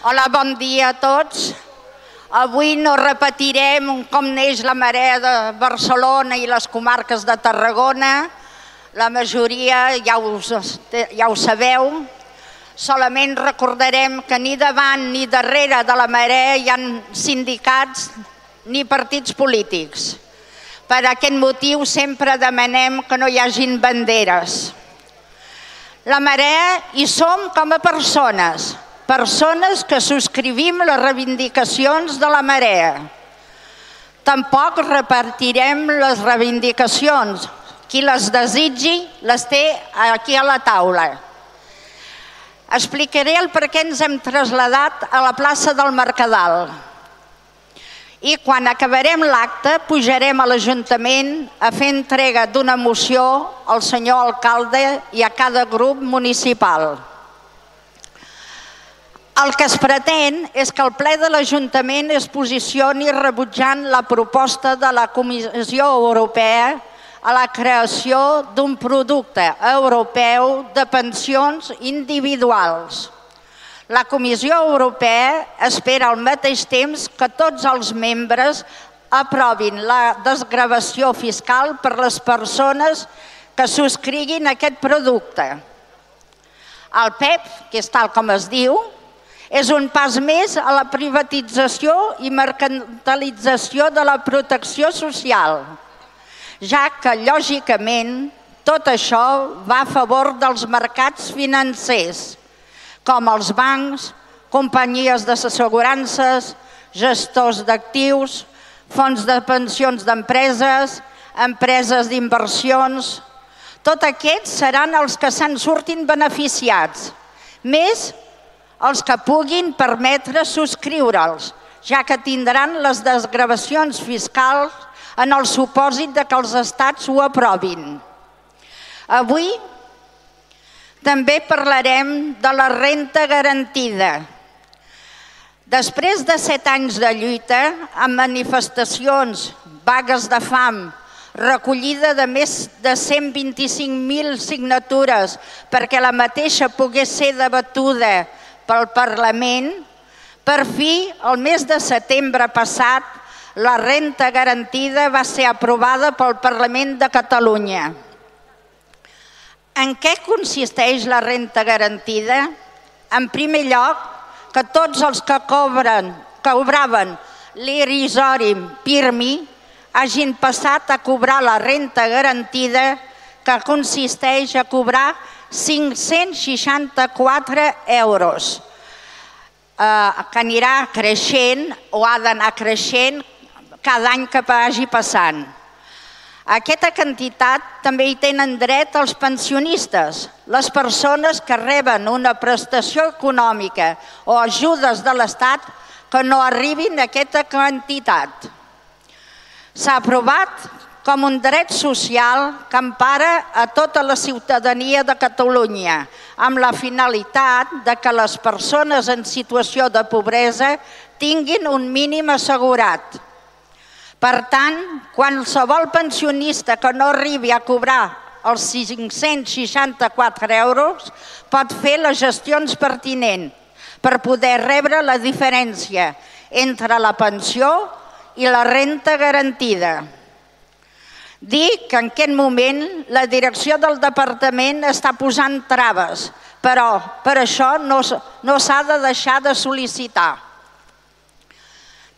Hola, bon dia a tots. Avui no repetirem com neix la marea de Barcelona i les comarques de Tarragona. La majoria ja, us, ja ho sabeu. Solament recordarem que ni davant ni darrere de la marea hi ha sindicats ni partits polítics. Per aquest motiu sempre demanem que no hi hagin banderes. La marea hi som com a persones, persones que subscrivim les reivindicacions de la marea. Tampoc repartirem les reivindicacions. Qui les desitgi les té aquí a la taula. Explicaré el per què ens hem traslladat a la plaça del Mercadal. I quan acabarem l'acte pujarem a l'Ajuntament a fer entrega d'una moció al senyor alcalde i a cada grup municipal. El que es pretén és que el ple de l'Ajuntament es posicioni rebutjant la proposta de la Comissió Europea a la creació d'un producte europeu de pensions individuals. La Comissió Europea espera al mateix temps que tots els membres aprovin la desgravació fiscal per les persones que subscriguin aquest producte. El PEP, que és tal com es diu, és un pas més a la privatització i mercantilització de la protecció social, ja que, lògicament, tot això va a favor dels mercats financers, com els bancs, companyies d'assegurances, gestors d'actius, fons de pensions d'empreses, empreses d'inversions... Tots aquests seran els que se'n surtin beneficiats, més els que puguin permetre subscriure'ls, ja que tindran les desgravacions fiscals en el supòsit de que els estats ho aprovin. Avui també parlarem de la renta garantida. Després de set anys de lluita, amb manifestacions, vagues de fam, recollida de més de 125.000 signatures perquè la mateixa pogués ser debatuda pel Parlament, per fi, el mes de setembre passat, la renta garantida va ser aprovada pel Parlament de Catalunya. En què consisteix la renta garantida? En primer lloc, que tots els que cobren, que cobraven l'irrisori PIRMI hagin passat a cobrar la renta garantida que consisteix a cobrar 564 euros, eh, que anirà creixent o ha d'anar creixent cada any que vagi passant. Aquesta quantitat també hi tenen dret els pensionistes, les persones que reben una prestació econòmica o ajudes de l'Estat que no arribin a aquesta quantitat. S'ha aprovat com un dret social que empara a tota la ciutadania de Catalunya, amb la finalitat de que les persones en situació de pobresa tinguin un mínim assegurat. Per tant, qualsevol pensionista que no arribi a cobrar els 564 euros pot fer les gestions pertinents per poder rebre la diferència entre la pensió i la renta garantida. Dic que en aquest moment la direcció del departament està posant traves, però per això no, no s'ha de deixar de sol·licitar.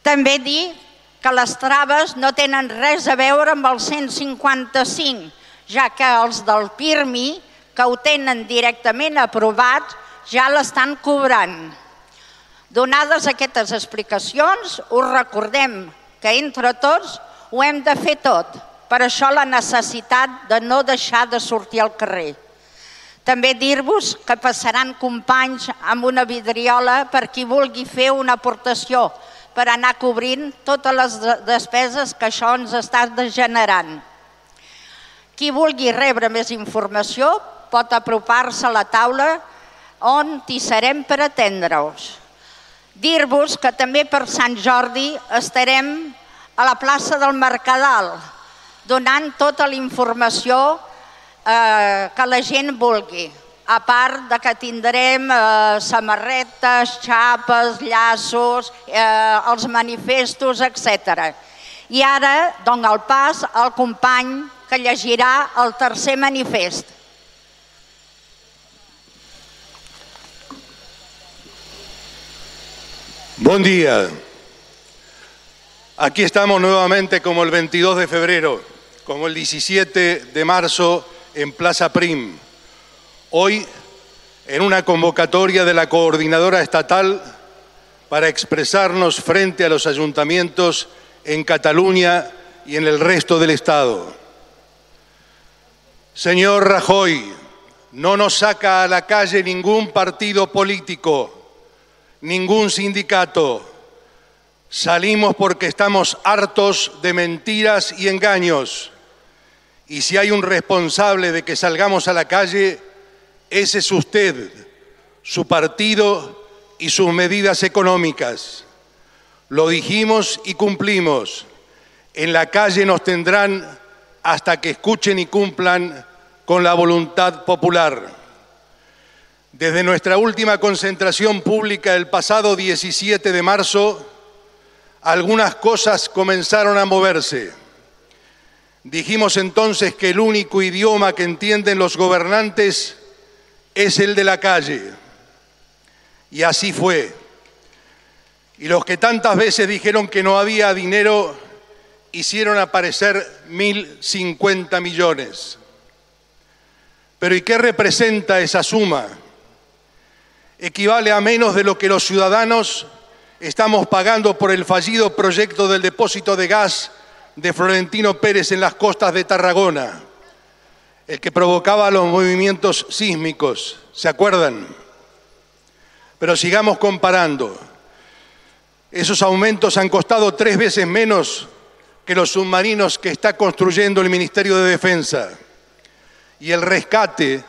També dic que les traves no tenen res a veure amb el 155, ja que els del PIRMI, que ho tenen directament aprovat, ja l'estan cobrant. Donades aquestes explicacions, us recordem que entre tots ho hem de fer tot, per això la necessitat de no deixar de sortir al carrer. També dir-vos que passaran companys amb una vidriola per qui vulgui fer una aportació per anar cobrint totes les despeses que això ens està generant. Qui vulgui rebre més informació pot apropar-se a la taula on hi serem per atendre-us. Dir-vos que també per Sant Jordi estarem a la plaça del Mercadal, donant tota la informació eh, que la gent vulgui. a part de que tindrem eh, samarretes, xapes, llaços, eh, els manifestos, etc. I ara dono el pas al company que llegirà el tercer manifest. Buen día. Aquí estamos nuevamente como el 22 de febrero, como el 17 de marzo en Plaza Prim. Hoy en una convocatoria de la coordinadora estatal para expresarnos frente a los ayuntamientos en Cataluña y en el resto del Estado. Señor Rajoy, no nos saca a la calle ningún partido político, ningún sindicato. Salimos porque estamos hartos de mentiras y engaños. Y si hay un responsable de que salgamos a la calle, ese es usted, su partido y sus medidas económicas. Lo dijimos y cumplimos. En la calle nos tendrán hasta que escuchen y cumplan con la voluntad popular. Desde nuestra última concentración pública el pasado 17 de marzo, algunas cosas comenzaron a moverse. Dijimos entonces que el único idioma que entienden los gobernantes es el de la calle. Y así fue. Y los que tantas veces dijeron que no había dinero, hicieron aparecer mil cincuenta millones. Pero ¿y qué representa esa suma? Equivale a menos de lo que los ciudadanos estamos pagando por el fallido proyecto del depósito de gas de Florentino Pérez en las costas de Tarragona, el que provocaba los movimientos sísmicos, ¿se acuerdan? Pero sigamos comparando. Esos aumentos han costado tres veces menos que los submarinos que está construyendo el Ministerio de Defensa. Y el rescate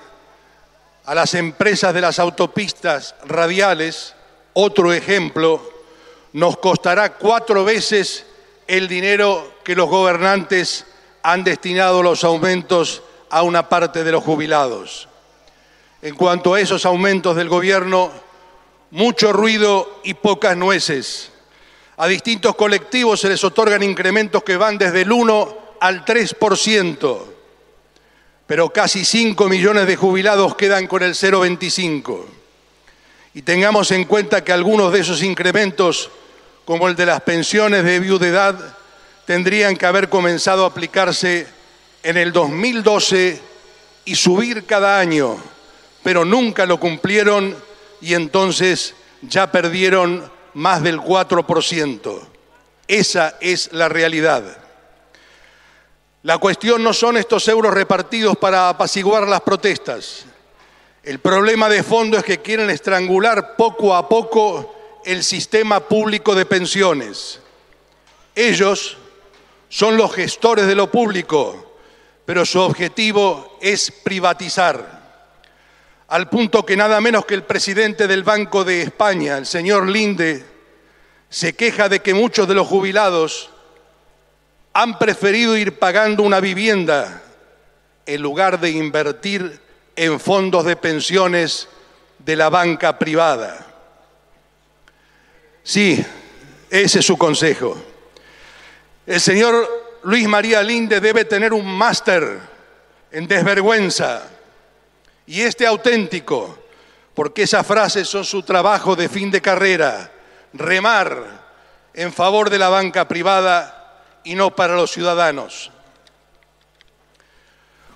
a las empresas de las autopistas radiales, otro ejemplo, nos costará cuatro veces el dinero que los gobernantes han destinado los aumentos a una parte de los jubilados. En cuanto a esos aumentos del gobierno, mucho ruido y pocas nueces. A distintos colectivos se les otorgan incrementos que van desde el 1 al 3%, pero casi 5 millones de jubilados quedan con el 0,25. Y tengamos en cuenta que algunos de esos incrementos, como el de las pensiones de viudedad, tendrían que haber comenzado a aplicarse en el 2012 y subir cada año, pero nunca lo cumplieron y entonces ya perdieron más del 4%. Esa es la realidad. La cuestión no son estos euros repartidos para apaciguar las protestas. El problema de fondo es que quieren estrangular poco a poco el sistema público de pensiones. Ellos son los gestores de lo público, pero su objetivo es privatizar al punto que nada menos que el presidente del Banco de España, el señor Linde, se queja de que muchos de los jubilados han preferido ir pagando una vivienda en lugar de invertir en fondos de pensiones de la banca privada. Sí, ese es su consejo. El señor Luis María Linde debe tener un máster en desvergüenza y este auténtico, porque esas frases son su trabajo de fin de carrera, remar en favor de la banca privada y no para los ciudadanos.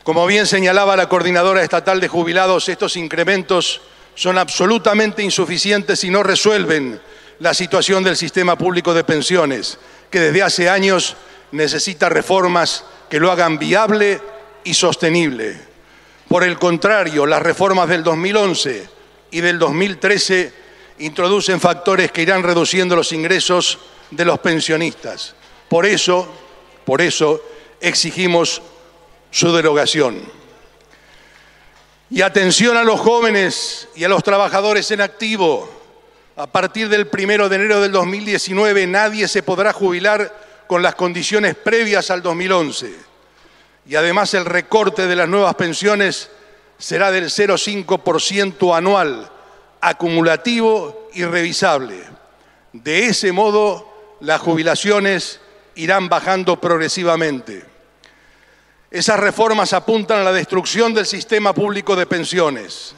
Como bien señalaba la coordinadora estatal de jubilados, estos incrementos son absolutamente insuficientes y no resuelven la situación del sistema público de pensiones, que desde hace años necesita reformas que lo hagan viable y sostenible. Por el contrario, las reformas del 2011 y del 2013 introducen factores que irán reduciendo los ingresos de los pensionistas. Por eso, por eso exigimos su derogación. Y atención a los jóvenes y a los trabajadores en activo. A partir del primero de enero del 2019 nadie se podrá jubilar con las condiciones previas al 2011 y además el recorte de las nuevas pensiones será del 0,5% anual, acumulativo y revisable. De ese modo, las jubilaciones irán bajando progresivamente. Esas reformas apuntan a la destrucción del sistema público de pensiones.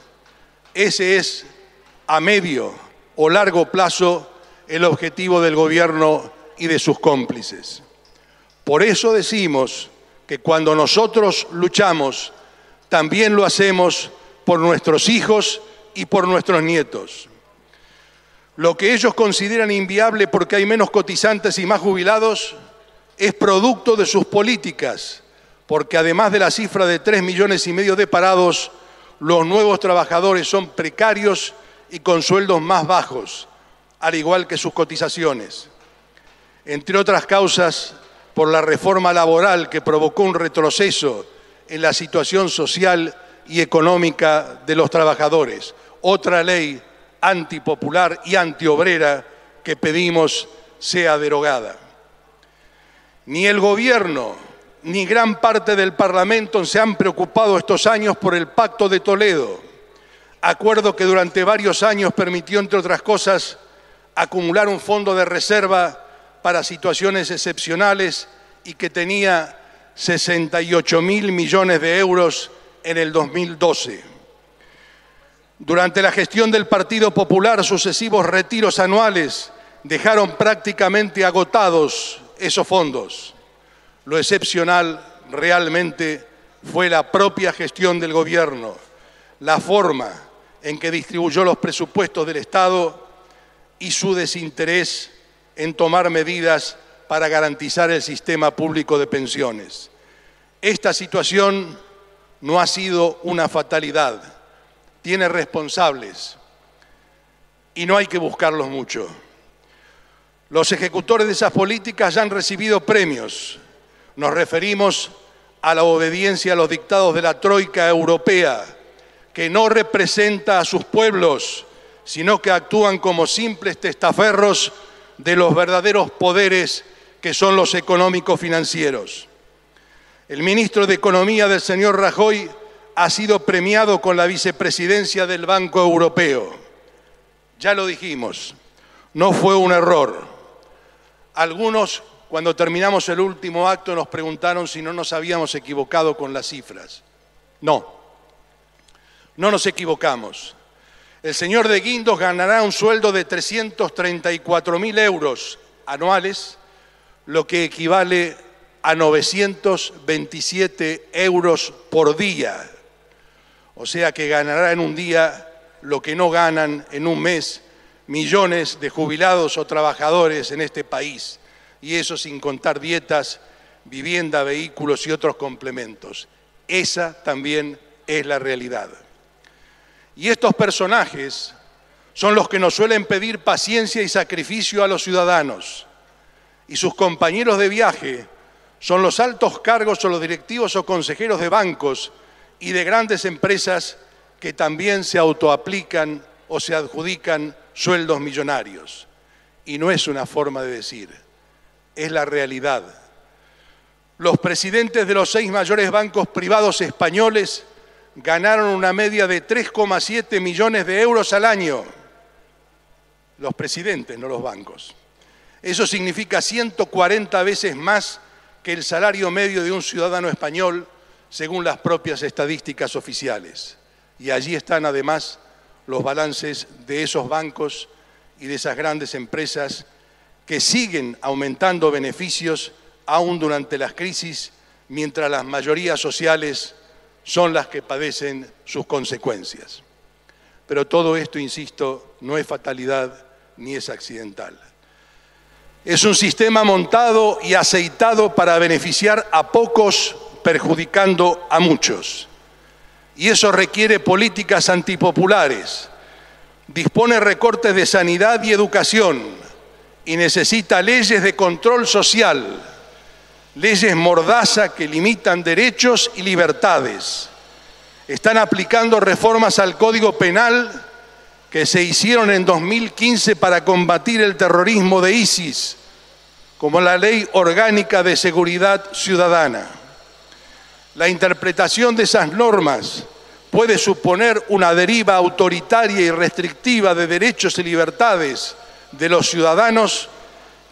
Ese es, a medio o largo plazo, el objetivo del gobierno y de sus cómplices. Por eso decimos que cuando nosotros luchamos, también lo hacemos por nuestros hijos y por nuestros nietos. Lo que ellos consideran inviable porque hay menos cotizantes y más jubilados es producto de sus políticas, porque además de la cifra de tres millones y medio de parados, los nuevos trabajadores son precarios y con sueldos más bajos, al igual que sus cotizaciones. Entre otras causas, por la reforma laboral que provocó un retroceso en la situación social y económica de los trabajadores. Otra ley antipopular y antiobrera que pedimos sea derogada. Ni el gobierno ni gran parte del Parlamento se han preocupado estos años por el Pacto de Toledo, acuerdo que durante varios años permitió, entre otras cosas, acumular un fondo de reserva para situaciones excepcionales y que tenía 68 mil millones de euros en el 2012. Durante la gestión del Partido Popular, sucesivos retiros anuales dejaron prácticamente agotados esos fondos. Lo excepcional realmente fue la propia gestión del gobierno, la forma en que distribuyó los presupuestos del Estado y su desinterés en tomar medidas para garantizar el sistema público de pensiones. Esta situación no ha sido una fatalidad, tiene responsables y no hay que buscarlos mucho. Los ejecutores de esas políticas ya han recibido premios. Nos referimos a la obediencia a los dictados de la Troika Europea, que no representa a sus pueblos, sino que actúan como simples testaferros de los verdaderos poderes que son los económicos financieros. El ministro de Economía del señor Rajoy ha sido premiado con la vicepresidencia del Banco Europeo. Ya lo dijimos, no fue un error. Algunos, cuando terminamos el último acto, nos preguntaron si no nos habíamos equivocado con las cifras. No, no nos equivocamos. El señor de Guindos ganará un sueldo de 334 mil euros anuales lo que equivale a 927 euros por día. O sea que ganará en un día lo que no ganan en un mes millones de jubilados o trabajadores en este país. Y eso sin contar dietas, vivienda, vehículos y otros complementos. Esa también es la realidad. Y estos personajes son los que nos suelen pedir paciencia y sacrificio a los ciudadanos y sus compañeros de viaje son los altos cargos o los directivos o consejeros de bancos y de grandes empresas que también se autoaplican o se adjudican sueldos millonarios. Y no es una forma de decir, es la realidad. Los presidentes de los seis mayores bancos privados españoles ganaron una media de 3,7 millones de euros al año. Los presidentes, no los bancos. Eso significa 140 veces más que el salario medio de un ciudadano español, según las propias estadísticas oficiales. Y allí están además los balances de esos bancos y de esas grandes empresas que siguen aumentando beneficios aún durante las crisis, mientras las mayorías sociales son las que padecen sus consecuencias. Pero todo esto, insisto, no es fatalidad ni es accidental. Es un sistema montado y aceitado para beneficiar a pocos, perjudicando a muchos. Y eso requiere políticas antipopulares. Dispone recortes de sanidad y educación y necesita leyes de control social, leyes mordaza que limitan derechos y libertades. Están aplicando reformas al Código Penal que se hicieron en 2015 para combatir el terrorismo de ISIS, como la Ley Orgánica de Seguridad Ciudadana. La interpretación de esas normas puede suponer una deriva autoritaria y restrictiva de derechos y libertades de los ciudadanos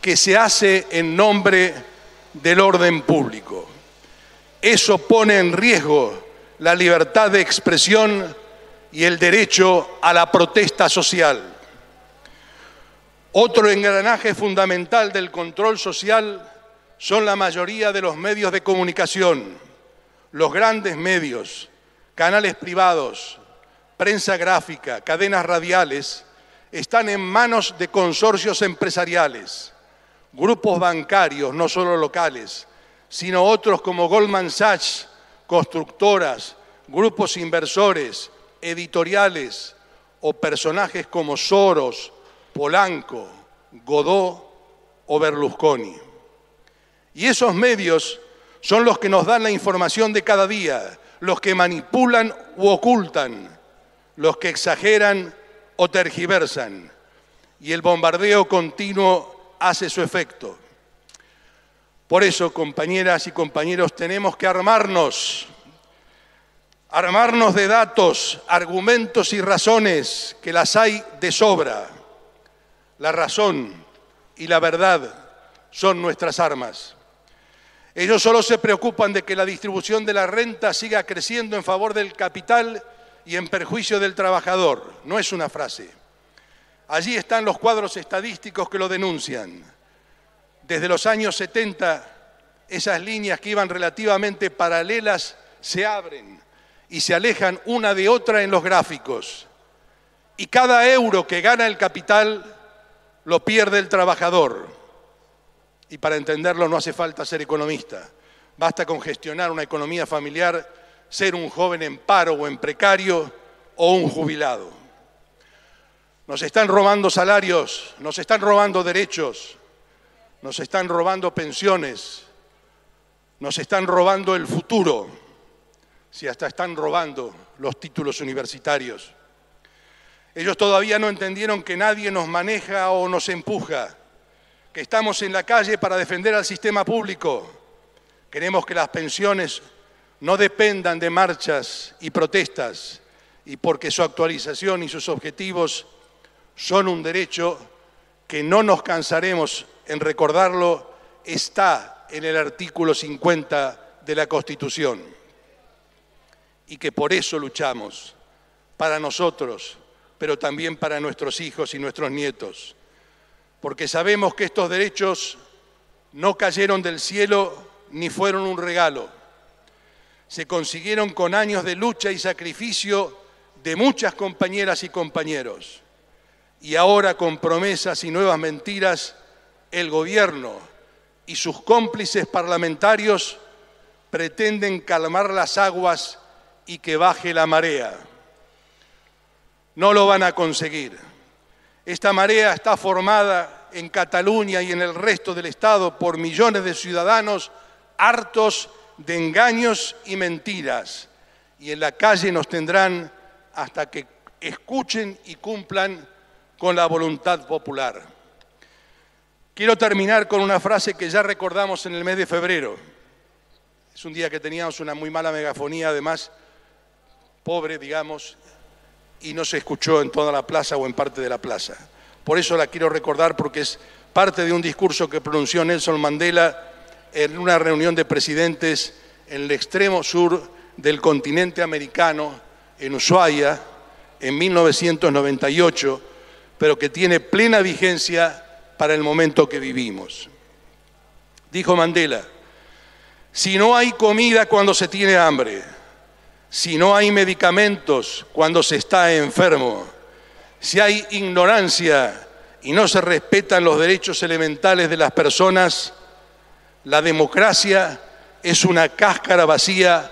que se hace en nombre del orden público. Eso pone en riesgo la libertad de expresión y el derecho a la protesta social. Otro engranaje fundamental del control social son la mayoría de los medios de comunicación, los grandes medios, canales privados, prensa gráfica, cadenas radiales, están en manos de consorcios empresariales, grupos bancarios, no solo locales, sino otros como Goldman Sachs, constructoras, grupos inversores, editoriales o personajes como Soros, Polanco, Godó o Berlusconi. Y esos medios son los que nos dan la información de cada día, los que manipulan u ocultan, los que exageran o tergiversan. Y el bombardeo continuo hace su efecto. Por eso, compañeras y compañeros, tenemos que armarnos, armarnos de datos, argumentos y razones, que las hay de sobra. La razón y la verdad son nuestras armas. Ellos solo se preocupan de que la distribución de la renta siga creciendo en favor del capital y en perjuicio del trabajador. No es una frase. Allí están los cuadros estadísticos que lo denuncian. Desde los años 70, esas líneas que iban relativamente paralelas se abren y se alejan una de otra en los gráficos. Y cada euro que gana el capital lo pierde el trabajador. Y para entenderlo no hace falta ser economista. Basta con gestionar una economía familiar, ser un joven en paro o en precario o un jubilado. Nos están robando salarios, nos están robando derechos, nos están robando pensiones, nos están robando el futuro, si hasta están robando los títulos universitarios. Ellos todavía no entendieron que nadie nos maneja o nos empuja que estamos en la calle para defender al sistema público. Queremos que las pensiones no dependan de marchas y protestas y porque su actualización y sus objetivos son un derecho que no nos cansaremos en recordarlo, está en el artículo 50 de la Constitución y que por eso luchamos, para nosotros, pero también para nuestros hijos y nuestros nietos porque sabemos que estos derechos no cayeron del cielo ni fueron un regalo. Se consiguieron con años de lucha y sacrificio de muchas compañeras y compañeros. Y ahora con promesas y nuevas mentiras, el gobierno y sus cómplices parlamentarios pretenden calmar las aguas y que baje la marea. No lo van a conseguir. Esta marea está formada en Cataluña y en el resto del Estado por millones de ciudadanos hartos de engaños y mentiras. Y en la calle nos tendrán hasta que escuchen y cumplan con la voluntad popular. Quiero terminar con una frase que ya recordamos en el mes de febrero. Es un día que teníamos una muy mala megafonía, además, pobre, digamos, y no se escuchó en toda la plaza o en parte de la plaza. Por eso la quiero recordar porque es parte de un discurso que pronunció Nelson Mandela en una reunión de presidentes en el extremo sur del continente americano, en Ushuaia, en 1998, pero que tiene plena vigencia para el momento que vivimos. Dijo Mandela, si no hay comida cuando se tiene hambre, si no hay medicamentos cuando se está enfermo, si hay ignorancia y no se respetan los derechos elementales de las personas, la democracia es una cáscara vacía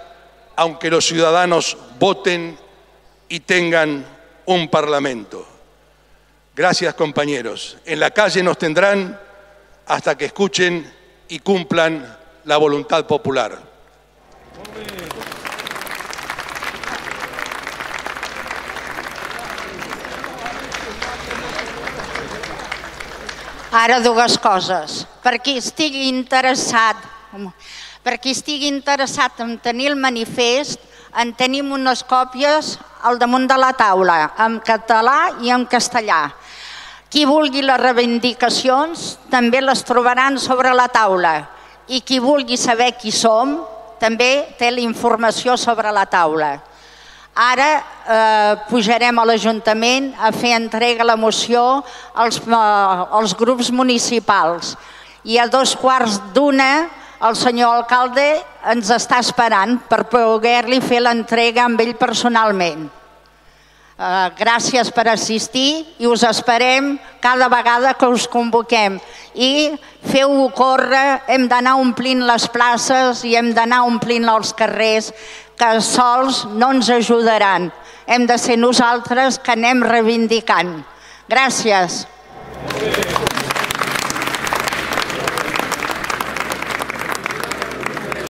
aunque los ciudadanos voten y tengan un parlamento. Gracias compañeros. En la calle nos tendrán hasta que escuchen y cumplan la voluntad popular. Ara dues coses. Per qui estigui interessat, per qui estigui interessat en tenir el manifest, En tenim unes còpies al damunt de la taula, en català i en castellà. Qui vulgui les reivindicacions també les trobaran sobre la taula i qui vulgui saber qui som també té la informació sobre la taula. Ara eh, pujarem a l'Ajuntament a fer entrega la moció als, eh, als grups municipals i a dos quarts d'una el senyor alcalde ens està esperant per poder-li fer l'entrega amb ell personalment. Uh, gràcies per assistir i us esperem cada vegada que us convoquem. I feu-ho córrer, hem d'anar omplint les places i hem d'anar omplint els carrers que sols no ens ajudaran. Hem de ser nosaltres que anem reivindicant. Gràcies. Sí.